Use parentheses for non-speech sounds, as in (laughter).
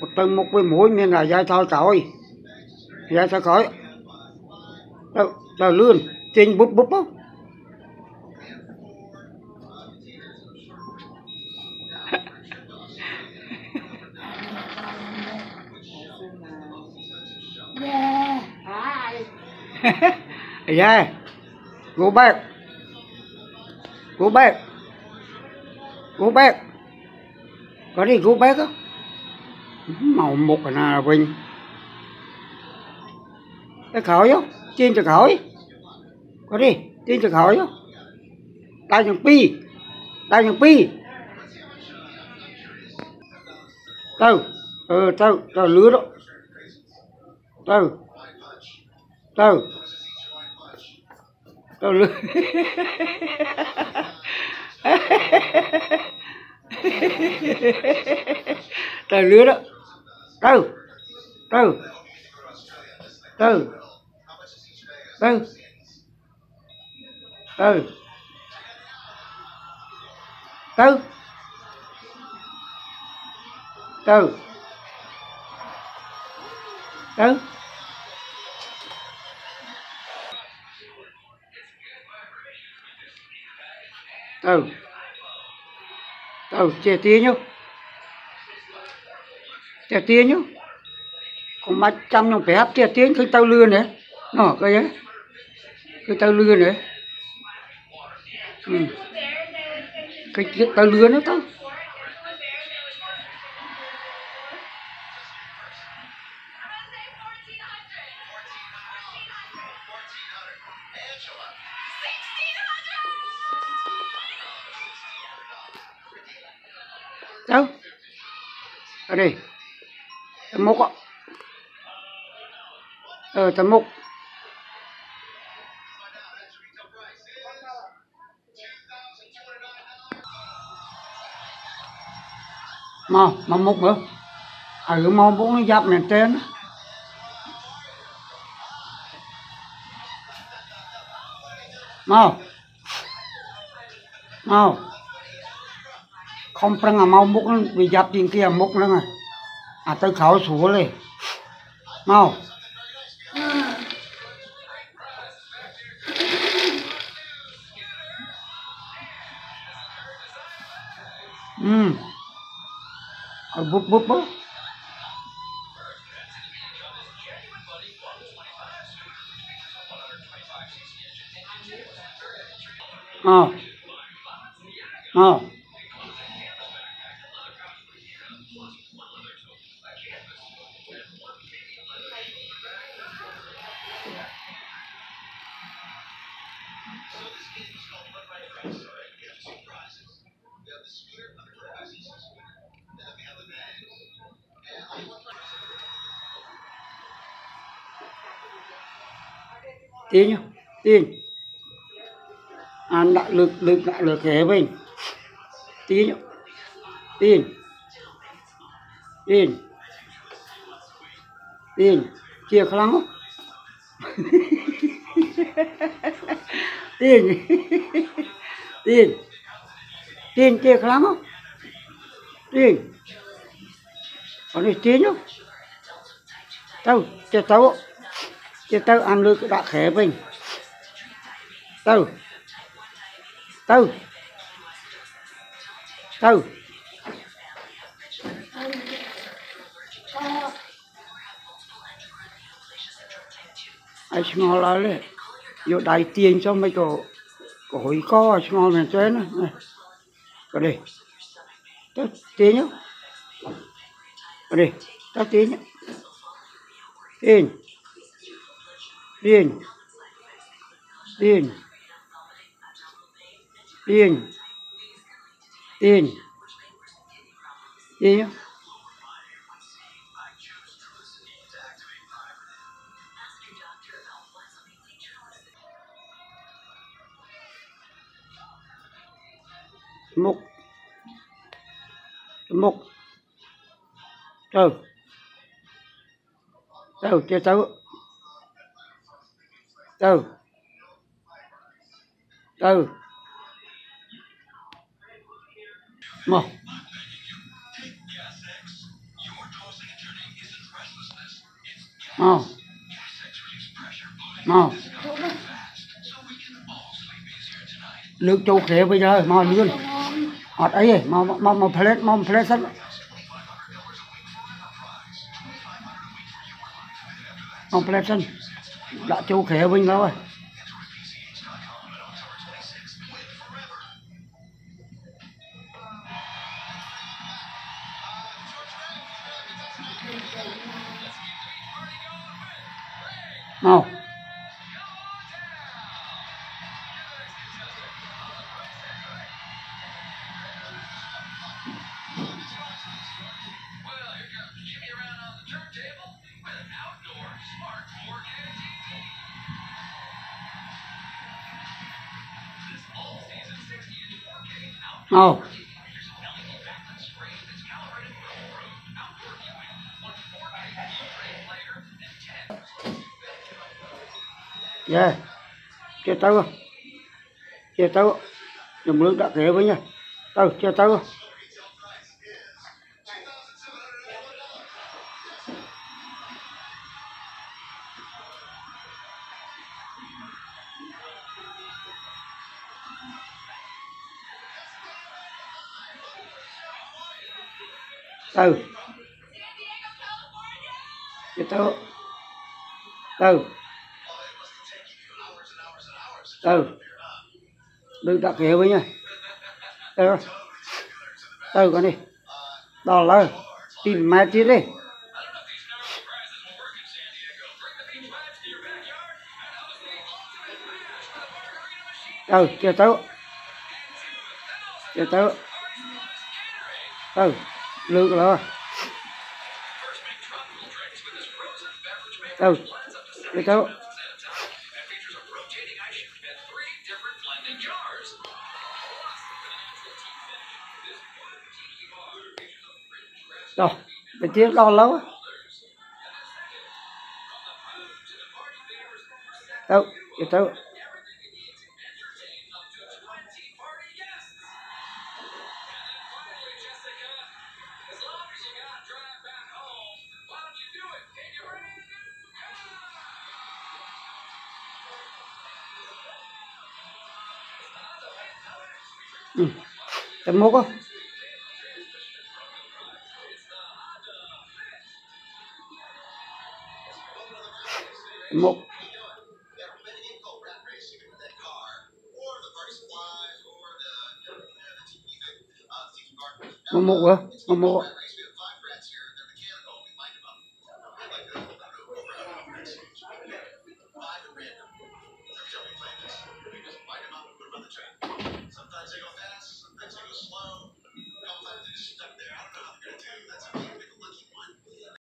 một tầng một với mũi miền là dài thao cõi dài thao cõi tao lươn, trên búp búp không (laughs) Yeah. Go back. Go back. Go back. Có đi go back không màu một nào là bình cái khỏi không trên cho khỏi có đi trên cho khỏi không tay thằng pi tay thằng pi. Tao ờ ừ, tao tao lứa đó. Tao tao tao lứa. (laughs) Tao lứa đó tao tao tao tao tao tao tao tao tao tao chia tiền nhá tiệt tiên nhá. Còn mắt trăm nó phải hấp tiệt tiên khi tao lươn đấy nó cái ấy. Khi tao lươn đấy ừ. cái tao lươn nó tao. Đây tấm mục ạ. Ờ tấm mục. Mau mà mục nữa ở cái mau bốn dập này trên. Mau. Mau. Không prang à mau múc nó bị trên kia múc nó à. À tới khảo sủa mau. Ừ. Ở bút bút ờ ờ tin tin. Ăn đại lực lực đại lực kế mình. Tin tin. Tin. Tin. Chia khăn lắm. (laughs) Tiền. Tiền. Tiền tiệc lắm không? Tiền. Còn này tiền không? Tao, cho tao Cho tao ăn lưu đã khẽ mình Tao. Tao. Tao. I smell all that vô đại tiền cho mấy cô có hồi co ngon mình chơi nữa này cái đây tao tiền nhá. Cái đây tao tiền nhá. Tiền. Tiền. Tiền. Tiền. Tiền. Tiền nhá. một mục. Trừ trừ chia sáu trừ trừ một. Một. Một. Nước châu khế bây giờ, mò luôn ọt ấy mau mau mau plate mau plate sẵn mau plate sẵn đã chú khế vinh đó rồi mau. Mau yeah. Chia không chia không dùng nước đã kể với nha. Tay chia tay từ. Từ từ từ. Từ. Đừng đặt hiệu với nha. Từ từ con đi. Đó là tìm mẹ chi đi. Từ chưa tới chưa tới từ lượt rồi Đâu? Đi tới rồi bên chiếc đo lâu á đâu đi cháu ừ. Tầm mốt á. Một em một à em một